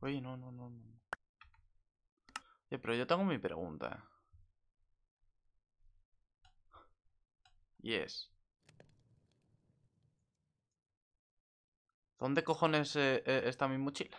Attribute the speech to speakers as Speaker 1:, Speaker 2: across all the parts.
Speaker 1: Oye, no, no, no, no. Oye, pero yo tengo mi pregunta. Y es... ¿Dónde cojones eh, eh, está mi mochila?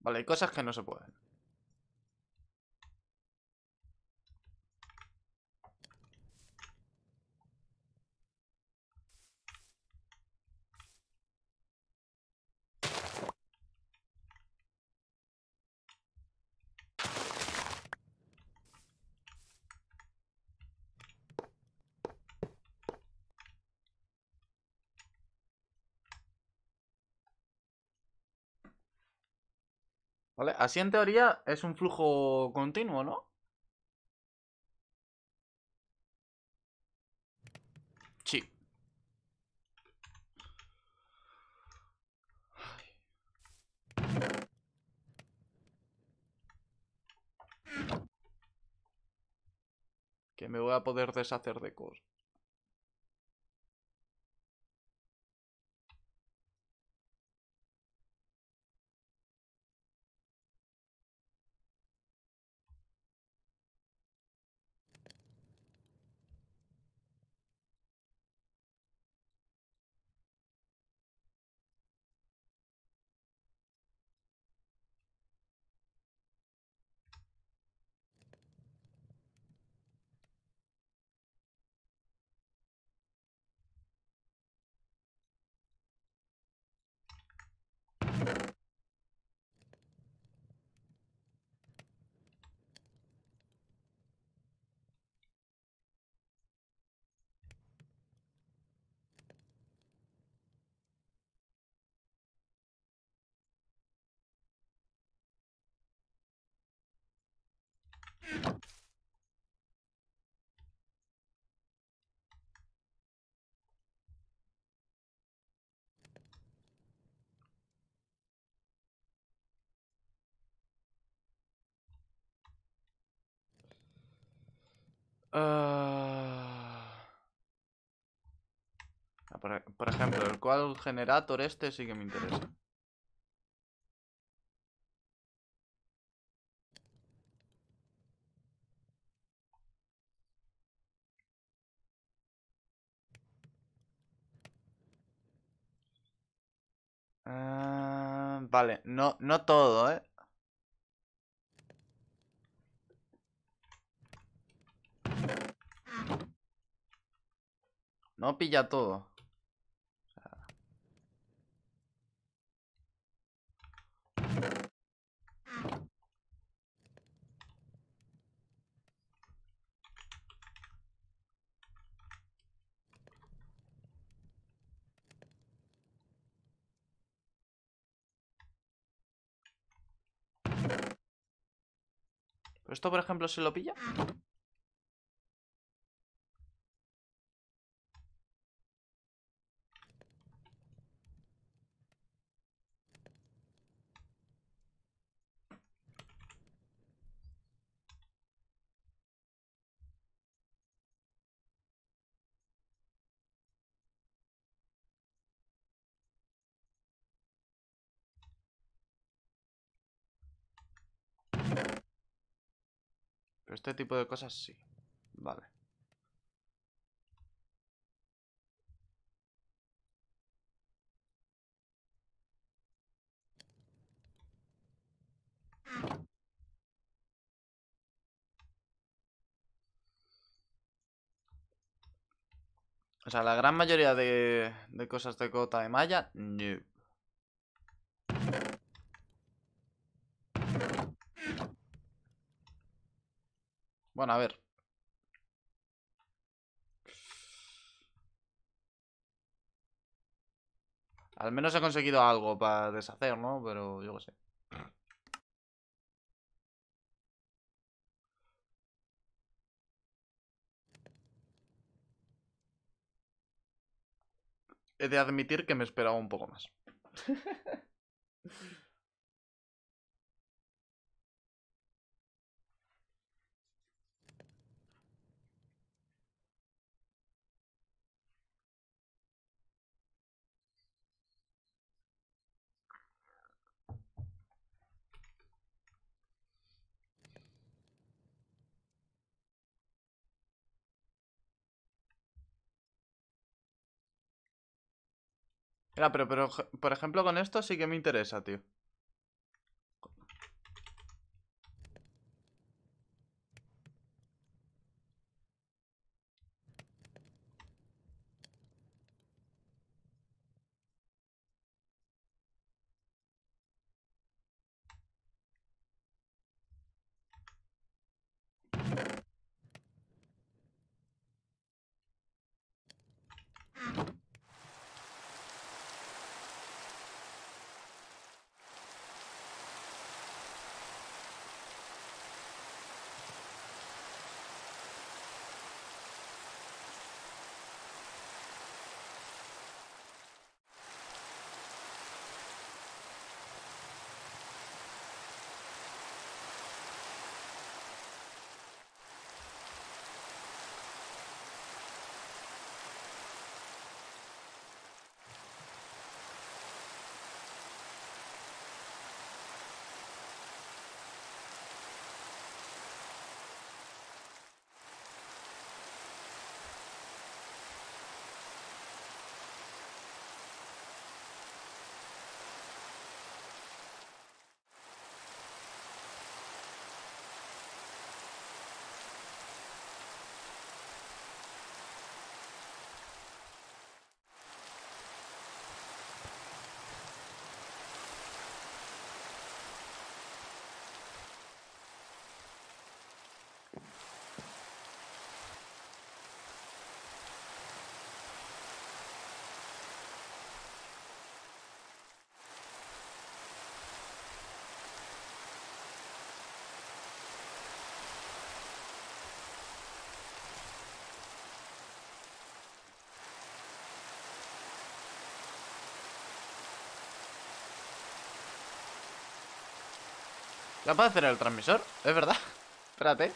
Speaker 1: Vale, hay cosas que no se pueden. ¿Vale? Así en teoría es un flujo continuo, ¿no? Sí. Que me voy a poder deshacer de cosas. E- por ejemplo, el cual generator este sí que me interesa. Vale, no, no todo, ¿eh? No pilla todo. Esto, por ejemplo, se lo pilla? Pero este tipo de cosas sí. Vale. O sea, la gran mayoría de, de cosas de cota de malla, no. Bueno, a ver. Al menos he conseguido algo para deshacer, ¿no? Pero yo qué sé. He de admitir que me esperaba un poco más. Pero, pero, por ejemplo, con esto sí que me interesa, tío. ¿La puedo hacer el transmisor? ¿Es verdad? Espérate.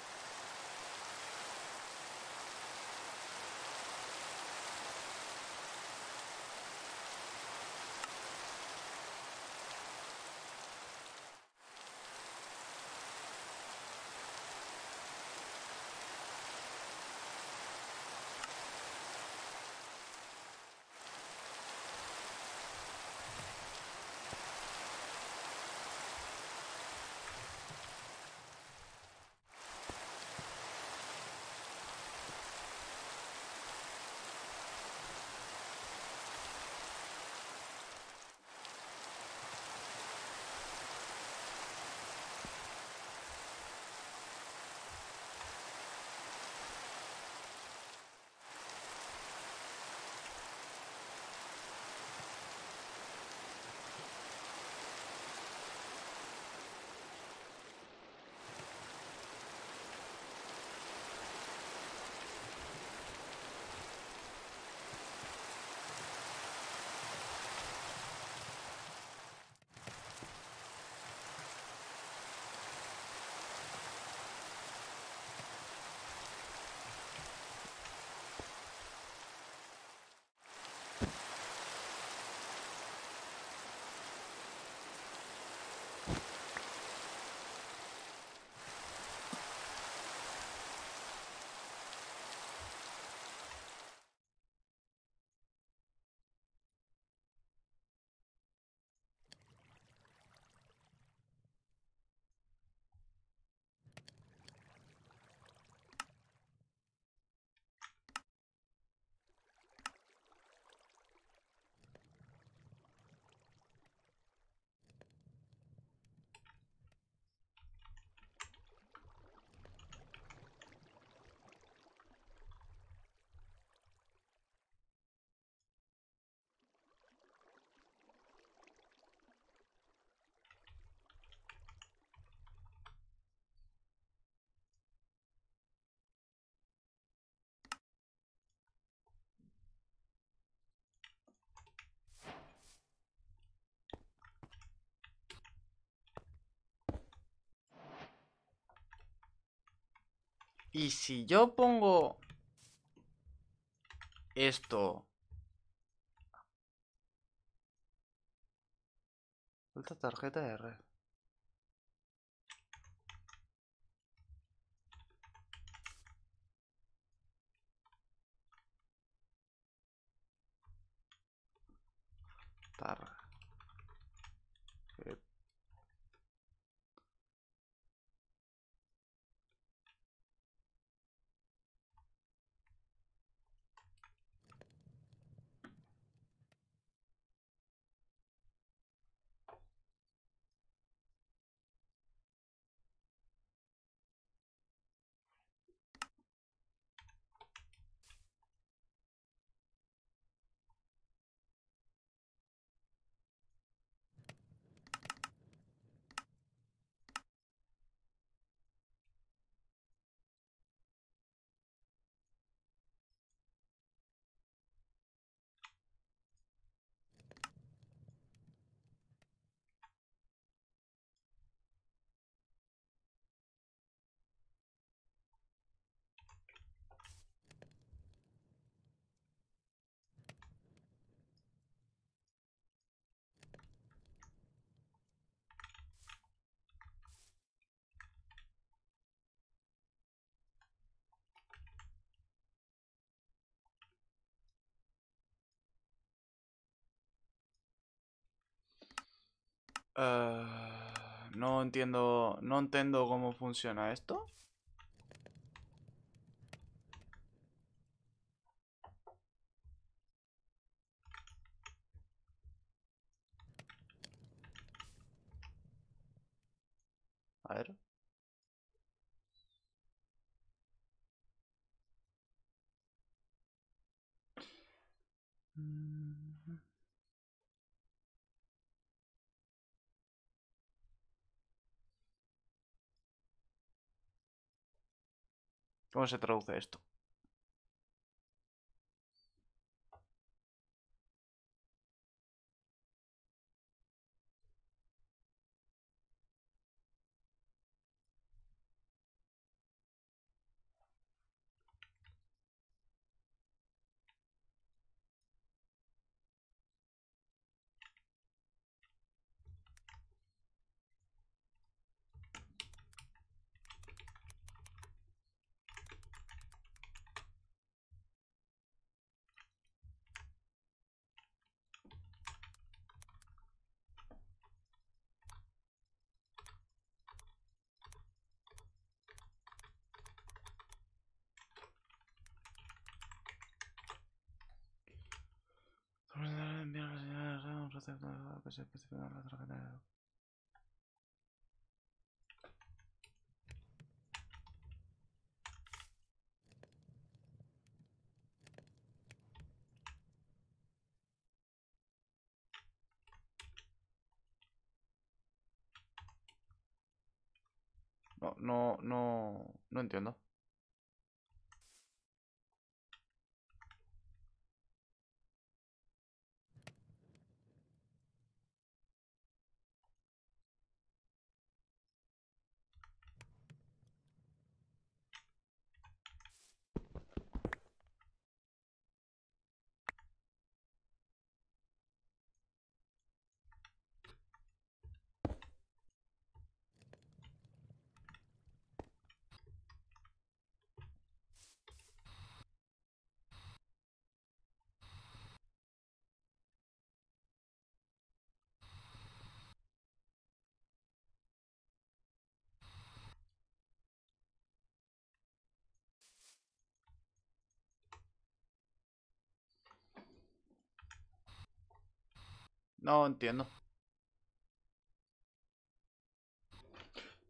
Speaker 1: Y si yo pongo esto... Falta tarjeta de red. Eh, no entiendo, no entiendo cómo funciona esto. A ver. Mm. ¿Cómo se traduce esto? De No, no, no, no entiendo. No entiendo.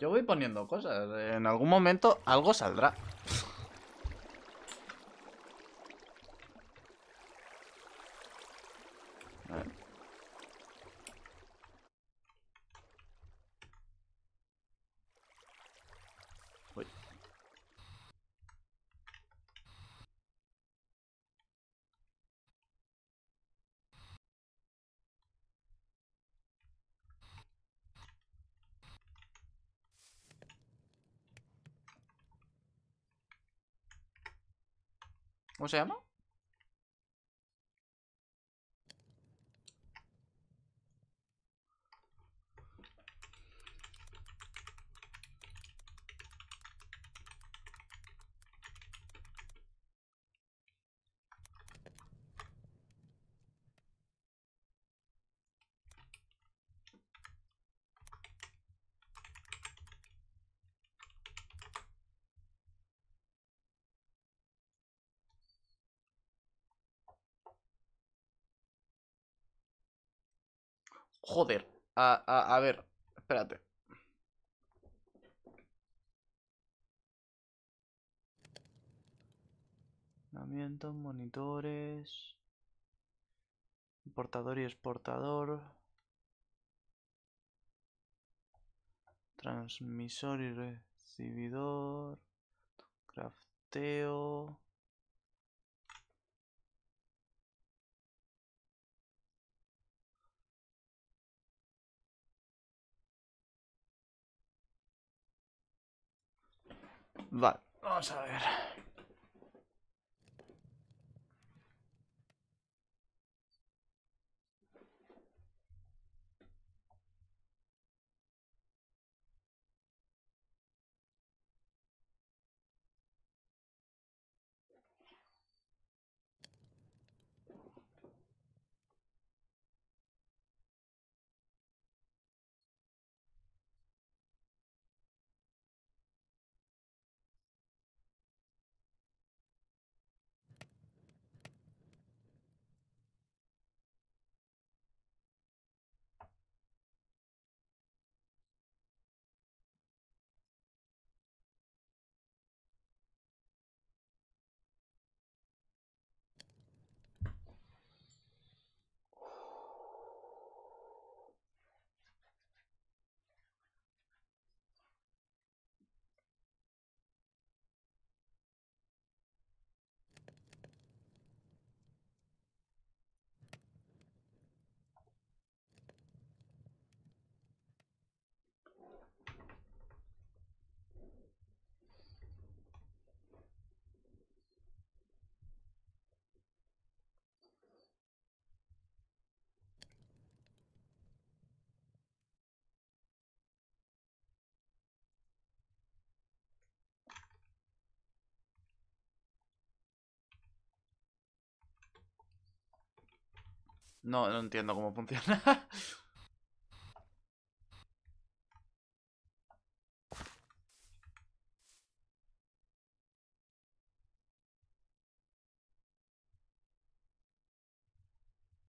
Speaker 1: Yo voy poniendo cosas. En algún momento algo saldrá. ¿Cómo se llama? Joder. A, a, ver, espérate. monitores. Importador y exportador. Transmisor y recibidor. Crafteo. Vale, vamos a ver. No, no entiendo cómo funciona.